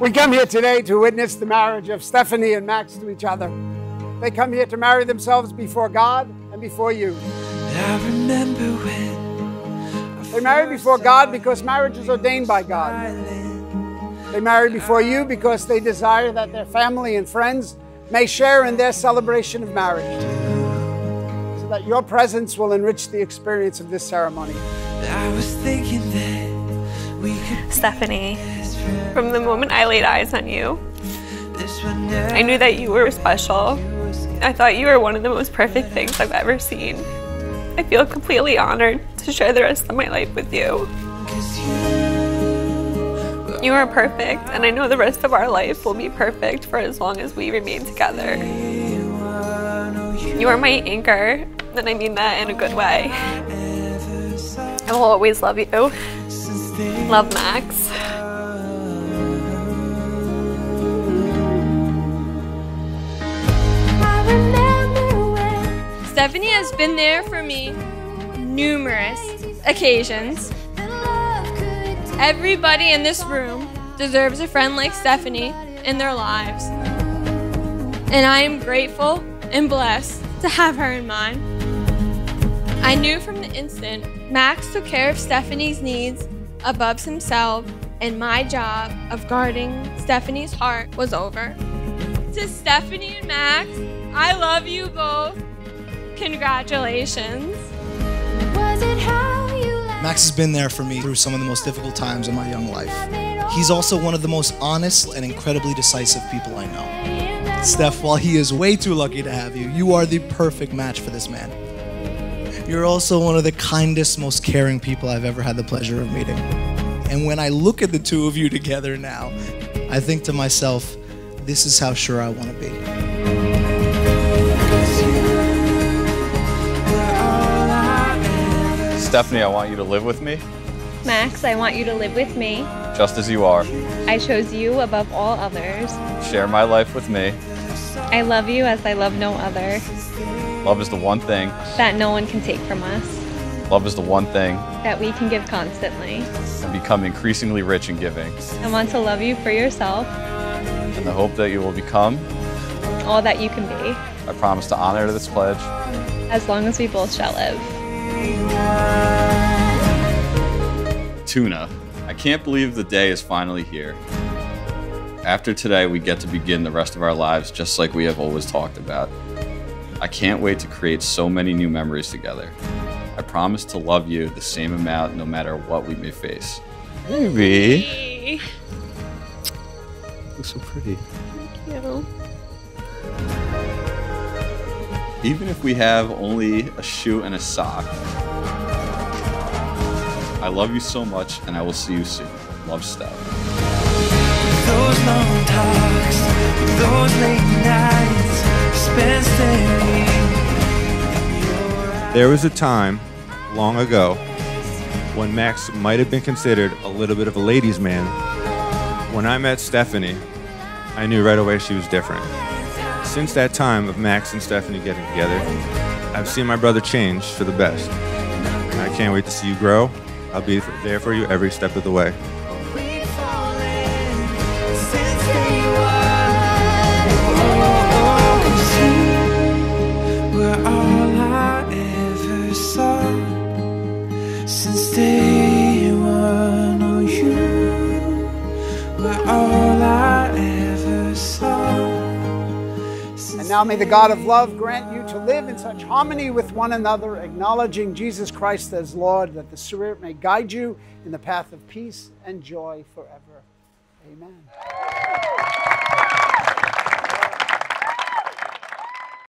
We come here today to witness the marriage of Stephanie and Max to each other. They come here to marry themselves before God and before you. I remember when They marry before God because marriage is ordained by God. They marry before you because they desire that their family and friends may share in their celebration of marriage. So that your presence will enrich the experience of this ceremony. I was thinking that Stephanie, from the moment I laid eyes on you, I knew that you were special. I thought you were one of the most perfect things I've ever seen. I feel completely honored to share the rest of my life with you. You are perfect, and I know the rest of our life will be perfect for as long as we remain together. You are my anchor, and I mean that in a good way. I will always love you. Love Max. Stephanie has been there for me numerous occasions. Everybody in this room deserves a friend like Stephanie in their lives. And I am grateful and blessed to have her in mine. I knew from the instant Max took care of Stephanie's needs above himself, and my job of guarding Stephanie's heart was over. To Stephanie and Max, I love you both. Congratulations. Max has been there for me through some of the most difficult times in my young life. He's also one of the most honest and incredibly decisive people I know. Steph, while he is way too lucky to have you, you are the perfect match for this man. You're also one of the kindest, most caring people I've ever had the pleasure of meeting. And when I look at the two of you together now, I think to myself, this is how sure I want to be. Stephanie, I want you to live with me Max, I want you to live with me. just as you are. I chose you above all others. Share my life with me. I love you as I love no other. Love is the one thing. That no one can take from us. Love is the one thing. That we can give constantly. And become increasingly rich in giving. I want to love you for yourself, In the hope that you will become, all that you can be, I promise to honor this pledge. as long as we both shall live. Tuna. I can't believe the day is finally here. After today, we get to begin the rest of our lives just like we have always talked about. I can't wait to create so many new memories together. I promise to love you the same amount no matter what we may face. Maybe. Hey. Looks so pretty. Thank You. Even if we have only a shoe and a sock. I love you so much, and I will see you soon. Love, Steph. There was a time, long ago, when Max might have been considered a little bit of a ladies' man. When I met Stephanie, I knew right away she was different. Since that time of Max and Stephanie getting together, I've seen my brother change for the best. I can't wait to see you grow. I'll be there for you every step of the way. All I ever saw. And now may the God of love grant you to live in such harmony with one another, acknowledging Jesus Christ as Lord, that the Spirit may guide you in the path of peace and joy forever. Amen.